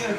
Yok.